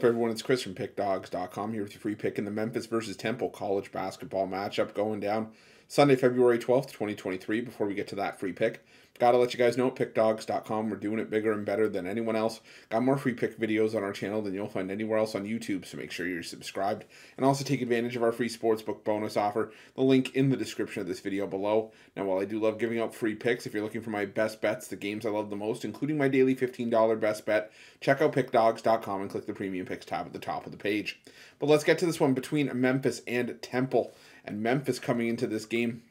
up, everyone? It's Chris from PickDawgz.com here with your free pick in the Memphis versus Temple college basketball matchup going down Sunday, February 12th, 2023. Before we get to that free pick, Gotta let you guys know at pickdawgz.com. We're doing it bigger and better than anyone else. Got more free pick videos on our channel than you'll find anywhere else on YouTube, so make sure you're subscribed. And also take advantage of our free sportsbook bonus offer. The link in the description of this video below. Now, while I do love giving out free picks, if you're looking for my best bets, the games I love the most, including my daily $15 best bet, check out pickdawgz.com and click the premium picks tab at the top of the page. But let's get to this one between Memphis and Temple. And Memphis coming into this game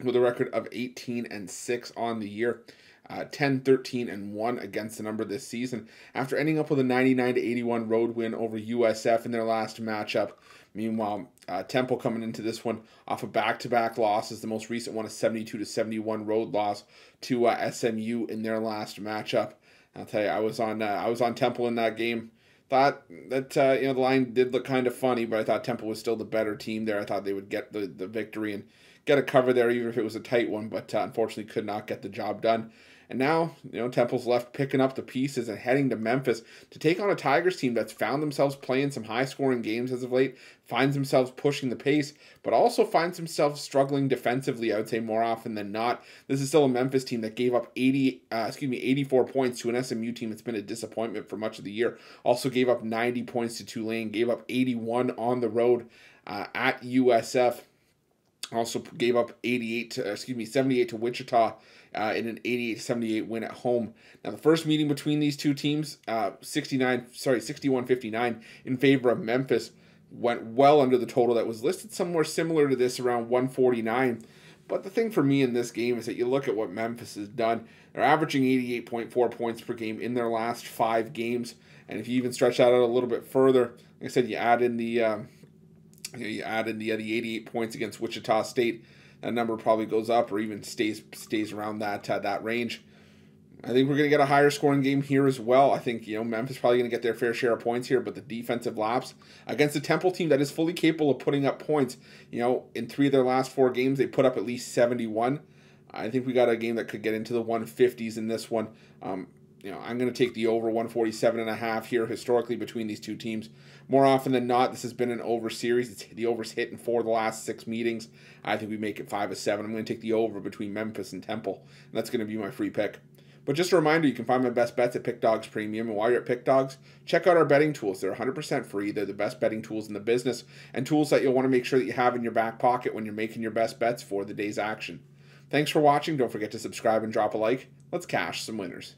with a record of 18 and 6 on the year. Uh, 10, 13, and 1 against the number this season after ending up with a 99 to 81 road win over USF in their last matchup. Meanwhile, uh, Temple coming into this one off a of back-to-back losses. The most recent one, a 72 to 71 road loss to uh, SMU in their last matchup. I'll tell you, I was on uh, I was on Temple in that game. Thought that uh, you know the line did look kind of funny, but I thought Temple was still the better team there. I thought they would get the the victory and get a cover there, even if it was a tight one, but uh, unfortunately could not get the job done. And now, you know, Temple's left picking up the pieces and heading to Memphis to take on a Tigers team that's found themselves playing some high scoring games as of late, finds themselves pushing the pace, but also finds themselves struggling defensively, I would say more often than not. This is still a Memphis team that gave up 80, uh, excuse me, 84 points to an SMU team that's been a disappointment for much of the year. Also gave up 90 points to Tulane, gave up 81 on the road uh, at USF also gave up 88 to, excuse me 78 to Wichita uh, in an 88 78 win at home. Now the first meeting between these two teams, uh, 69 sorry 61 59 in favor of Memphis went well under the total that was listed somewhere similar to this around 149. But the thing for me in this game is that you look at what Memphis has done. They're averaging 88.4 points per game in their last five games. And if you even stretch that out a little bit further, like I said, you add in the um, you, add in the, the 88 points against Wichita State, that number probably goes up or even stays stays around that uh, that range. I think we're going to get a higher scoring game here as well. I think you know Memphis probably going to get their fair share of points here, but the defensive laps against a Temple team that is fully capable of putting up points. You know, in three of their last four games, they put up at least seventy one. I think we got a game that could get into the one fifties in this one. Um, you know, I'm going to take the over 147 and a half here historically between these two teams. More often than not, this has been an over series. It's, the over's hit in four of the last six meetings. I think we make it five of seven. I'm going to take the over between Memphis and Temple, and that's going to be my free pick. But just a reminder, you can find my best bets at Pick Dawgz Premium. And while you're at Pick Dawgz, check out our betting tools. They're 100% free. They're the best betting tools in the business and tools that you'll want to make sure that you have in your back pocket when you're making your best bets for the day's action. Thanks for watching. Don't forget to subscribe and drop a like. Let's cash some winners.